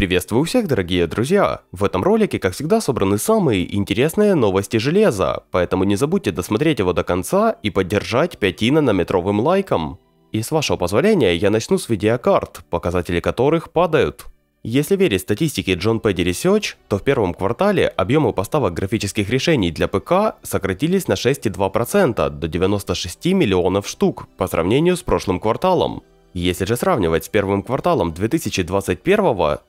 Приветствую всех, дорогие друзья! В этом ролике, как всегда, собраны самые интересные новости железа, поэтому не забудьте досмотреть его до конца и поддержать пятинанометровым лайком. И с вашего позволения я начну с видеокарт, показатели которых падают. Если верить статистике John Paddy Research, то в первом квартале объемы поставок графических решений для ПК сократились на 6,2% до 96 миллионов штук по сравнению с прошлым кварталом. Если же сравнивать с первым кварталом 2021,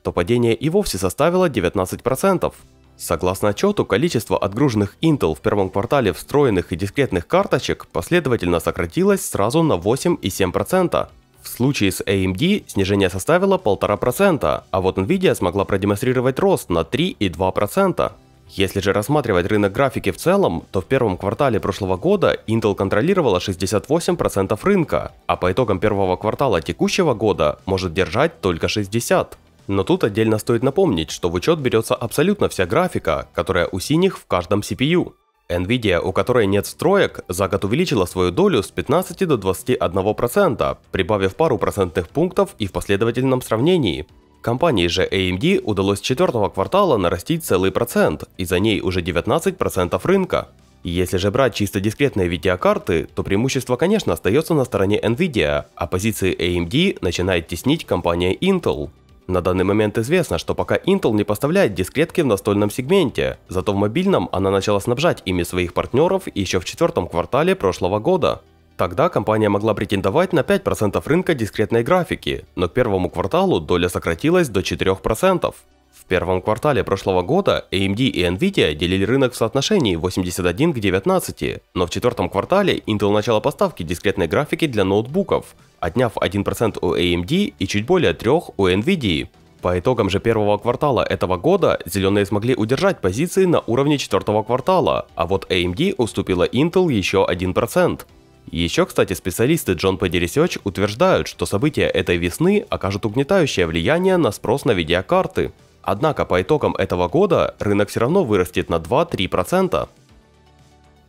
то падение и вовсе составило 19%. Согласно отчету, количество отгруженных Intel в первом квартале встроенных и дискретных карточек последовательно сократилось сразу на 8 и 7%. В случае с AMD снижение составило 1,5%, а вот Nvidia смогла продемонстрировать рост на 3,2%. Если же рассматривать рынок графики в целом, то в первом квартале прошлого года Intel контролировала 68% рынка, а по итогам первого квартала текущего года может держать только 60%. Но тут отдельно стоит напомнить, что в учет берется абсолютно вся графика, которая у синих в каждом CPU. Nvidia, у которой нет строек, за год увеличила свою долю с 15 до 21%, прибавив пару процентных пунктов и в последовательном сравнении. Компании же AMD удалось с четвертого квартала нарастить целый процент, и за ней уже 19% рынка. Если же брать чисто дискретные видеокарты, то преимущество, конечно, остается на стороне Nvidia, а позиции AMD начинает теснить компания Intel. На данный момент известно, что пока Intel не поставляет дискретки в настольном сегменте, зато в мобильном она начала снабжать ими своих партнеров еще в четвертом квартале прошлого года. Тогда компания могла претендовать на 5% рынка дискретной графики, но к первому кварталу доля сократилась до 4%. В первом квартале прошлого года AMD и Nvidia делили рынок в соотношении 81 к 19, но в четвертом квартале Intel начала поставки дискретной графики для ноутбуков, отняв 1% у AMD и чуть более 3% у Nvidia. По итогам же первого квартала этого года зеленые смогли удержать позиции на уровне четвертого квартала, а вот AMD уступила Intel еще 1%. Еще, кстати, специалисты John Paddy Research утверждают, что события этой весны окажут угнетающее влияние на спрос на видеокарты. Однако по итогам этого года рынок все равно вырастет на 2-3%.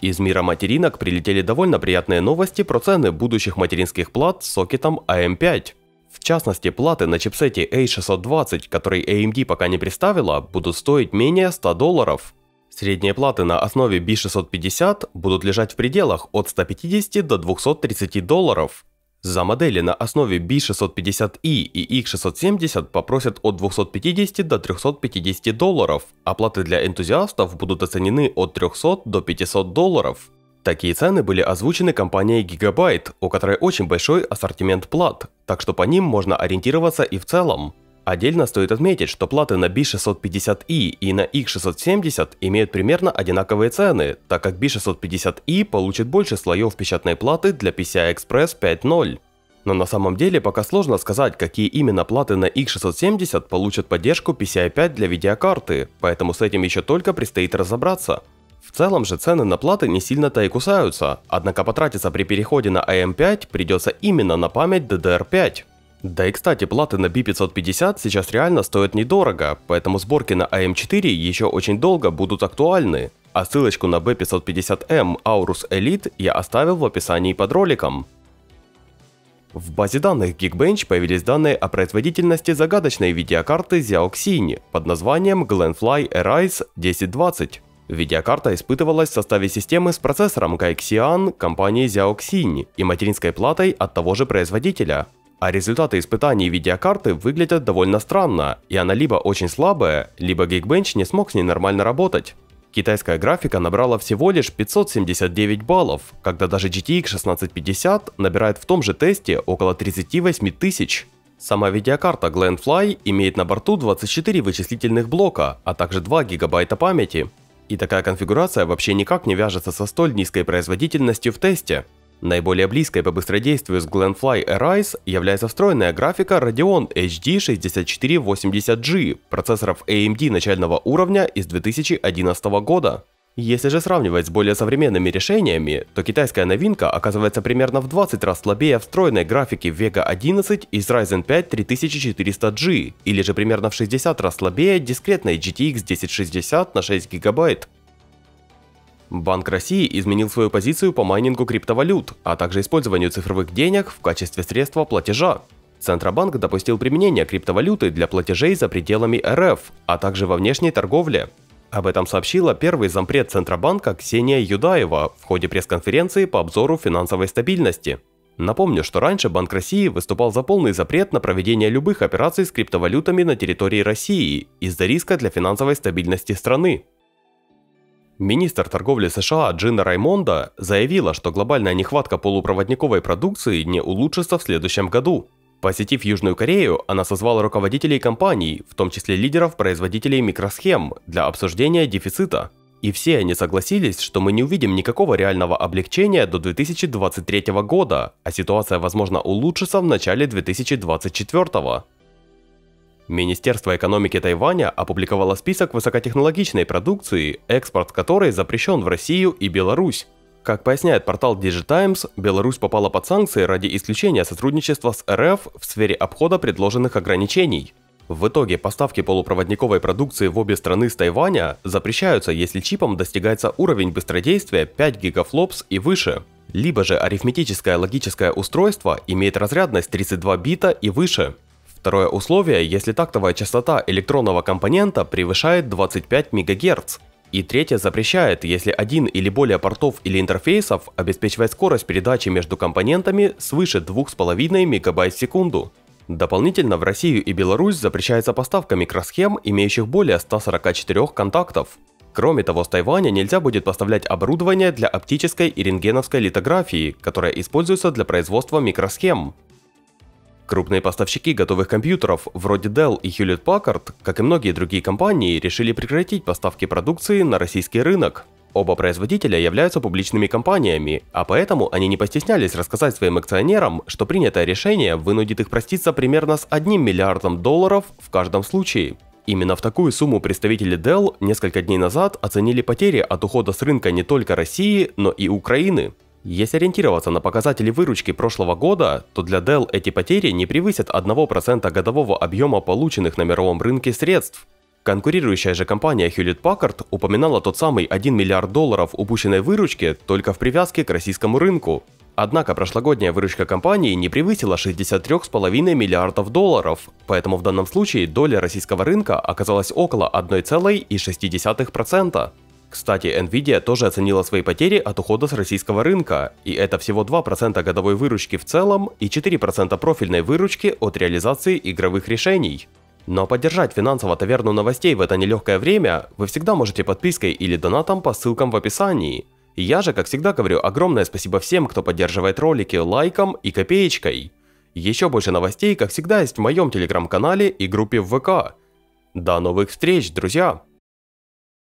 Из мира материнок прилетели довольно приятные новости про цены будущих материнских плат с сокетом AM5. В частности, платы на чипсете A620, который AMD пока не представила, будут стоить менее 100 долларов. Средние платы на основе B650 будут лежать в пределах от 150 до 230 долларов. За модели на основе B650i и X670 попросят от 250 до 350 долларов, а платы для энтузиастов будут оценены от 300 до 500 долларов. Такие цены были озвучены компанией Gigabyte, у которой очень большой ассортимент плат, так что по ним можно ориентироваться и в целом. Отдельно стоит отметить, что платы на B650i и на X670 имеют примерно одинаковые цены, так как B650i получит больше слоев печатной платы для PCI Express 5.0. Но на самом деле пока сложно сказать, какие именно платы на X670 получат поддержку PCI 5 для видеокарты, поэтому с этим еще только предстоит разобраться. В целом же цены на платы не сильно-то и кусаются, однако потратиться при переходе на AM5 придется именно на память DDR5. Да и кстати, платы на B550 сейчас реально стоят недорого, поэтому сборки на AM4 еще очень долго будут актуальны. А ссылочку на B550M Aorus Elite я оставил в описании под роликом. В базе данных Geekbench появились данные о производительности загадочной видеокарты Xiaoxin под названием Glenfly Arise 1020. Видеокарта испытывалась в составе системы с процессором Gaixian компании Xiaoxin и материнской платой от того же производителя. А результаты испытаний видеокарты выглядят довольно странно, и она либо очень слабая, либо Geekbench не смог с ней нормально работать. Китайская графика набрала всего лишь 579 баллов, когда даже GTX 1650 набирает в том же тесте около 38 тысяч. Сама видеокарта Glenfly имеет на борту 24 вычислительных блока, а также 2 гигабайта памяти. И такая конфигурация вообще никак не вяжется со столь низкой производительностью в тесте. Наиболее близкой по быстродействию с Glenfly Arise является встроенная графика Radeon HD 6480G процессоров AMD начального уровня из 2011 года. Если же сравнивать с более современными решениями, то китайская новинка оказывается примерно в 20 раз слабее встроенной графики Vega 11 из Ryzen 5 3400G, или же примерно в 60 раз слабее дискретной GTX 1060 на 6 ГБ. Банк России изменил свою позицию по майнингу криптовалют, а также использованию цифровых денег в качестве средства платежа. Центробанк допустил применение криптовалюты для платежей за пределами РФ, а также во внешней торговле. Об этом сообщила первый зампред Центробанка Ксения Юдаева в ходе пресс-конференции по обзору финансовой стабильности. Напомню, что раньше Банк России выступал за полный запрет на проведение любых операций с криптовалютами на территории России из-за риска для финансовой стабильности страны. Министр торговли США Джина Раймонда заявила, что глобальная нехватка полупроводниковой продукции не улучшится в следующем году. Посетив Южную Корею, она созвала руководителей компаний, в том числе лидеров производителей микросхем, для обсуждения дефицита. И все они согласились, что мы не увидим никакого реального облегчения до 2023 года, а ситуация, возможно, улучшится в начале 2024. Министерство экономики Тайваня опубликовало список высокотехнологичной продукции, экспорт которой запрещен в Россию и Беларусь. Как поясняет портал DigiTimes, Беларусь попала под санкции ради исключения сотрудничества с РФ в сфере обхода предложенных ограничений. В итоге поставки полупроводниковой продукции в обе страны с Тайваня запрещаются, если чипом достигается уровень быстродействия 5 гигафлопс и выше. Либо же арифметическое логическое устройство имеет разрядность 32 бита и выше. Второе условие, если тактовая частота электронного компонента превышает 25 МГц. И третье запрещает, если один или более портов или интерфейсов обеспечивает скорость передачи между компонентами свыше 2,5 МБ в секунду. Дополнительно в Россию и Беларусь запрещается поставка микросхем, имеющих более 144 контактов. Кроме того, с Тайваня нельзя будет поставлять оборудование для оптической и рентгеновской литографии, которое используется для производства микросхем. Крупные поставщики готовых компьютеров, вроде Dell и Hewlett Packard, как и многие другие компании, решили прекратить поставки продукции на российский рынок. Оба производителя являются публичными компаниями, а поэтому они не постеснялись рассказать своим акционерам, что принятое решение вынудит их проститься примерно с 1 миллиардом долларов в каждом случае. Именно в такую сумму представители Dell несколько дней назад оценили потери от ухода с рынка не только России, но и Украины. Если ориентироваться на показатели выручки прошлого года, то для Dell эти потери не превысят 1% годового объема полученных на мировом рынке средств. Конкурирующая же компания Hewlett Packard упоминала тот самый 1 миллиард долларов упущенной выручки только в привязке к российскому рынку. Однако прошлогодняя выручка компании не превысила 63,5 миллиардов долларов, поэтому в данном случае доля российского рынка оказалась около 1,6%. Кстати, Nvidia тоже оценила свои потери от ухода с российского рынка, и это всего 2% годовой выручки в целом и 4% профильной выручки от реализации игровых решений. Но поддержать финансово-таверну новостей в это нелегкое время вы всегда можете подпиской или донатом по ссылкам в описании. Я же, как всегда, говорю огромное спасибо всем, кто поддерживает ролики лайком и копеечкой. Еще больше новостей, как всегда, есть в моем телеграм-канале и группе в ВК. До новых встреч, друзья!